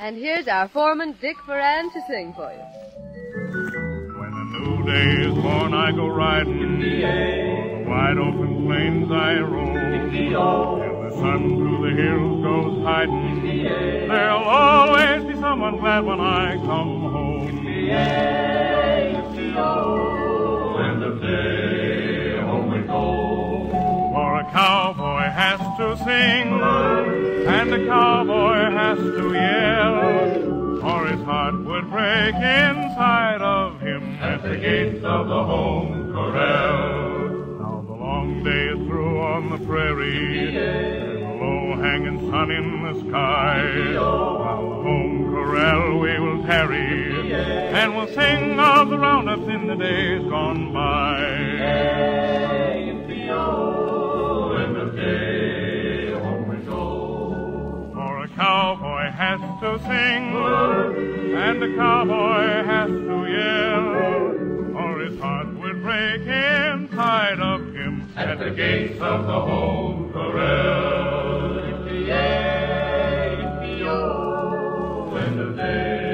And here's our foreman, Dick Foran, to sing for you. When the new day is born, I go riding. On the wide open plains I roam. And the sun through the hills goes hiding. There'll always be someone glad when I come home. End of day, home we go. For a cowboy has to sing, and a cowboy has to yell, or his heart would break inside of him At the gates of the home corral. Now the long day is through on the prairie, the low hanging sun in the sky. While the home corral we will tarry, and we'll sing of the roundups in the days gone by. has to sing, and the cowboy has to yell, or his heart will break inside of him. At the gates of the home corral. When the day